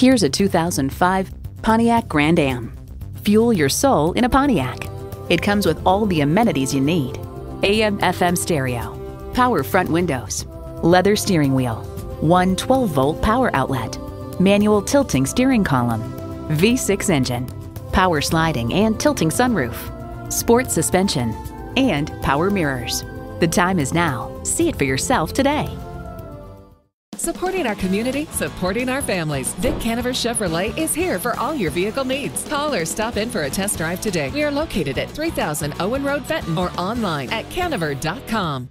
Here's a 2005 Pontiac Grand Am. Fuel your soul in a Pontiac. It comes with all the amenities you need. AM FM stereo, power front windows, leather steering wheel, one 12-volt power outlet, manual tilting steering column, V6 engine, power sliding and tilting sunroof, sport suspension, and power mirrors. The time is now. See it for yourself today. Supporting our community, supporting our families. Vic Canever Chevrolet is here for all your vehicle needs. Call or stop in for a test drive today. We are located at 3000 Owen Road, Fenton, or online at canever.com.